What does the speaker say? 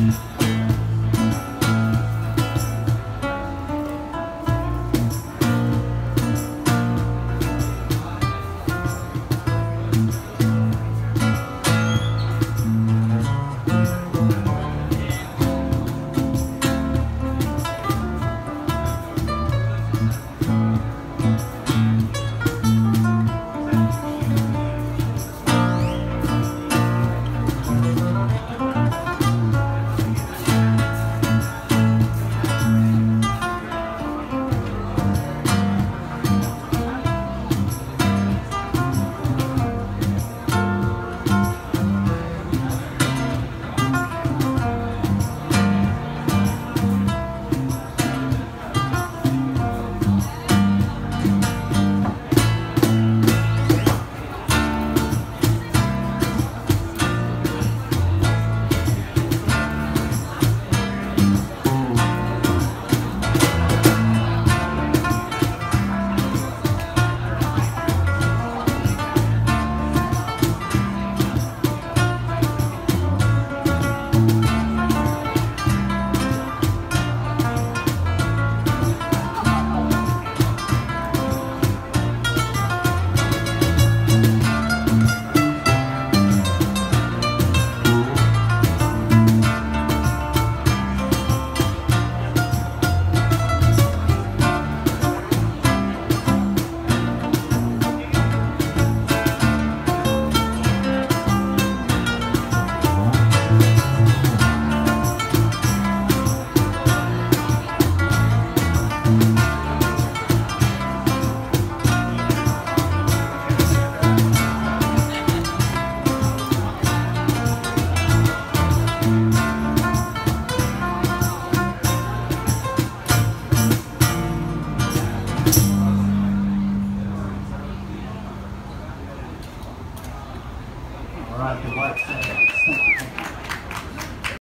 Mm-hmm. arrived the White Sands.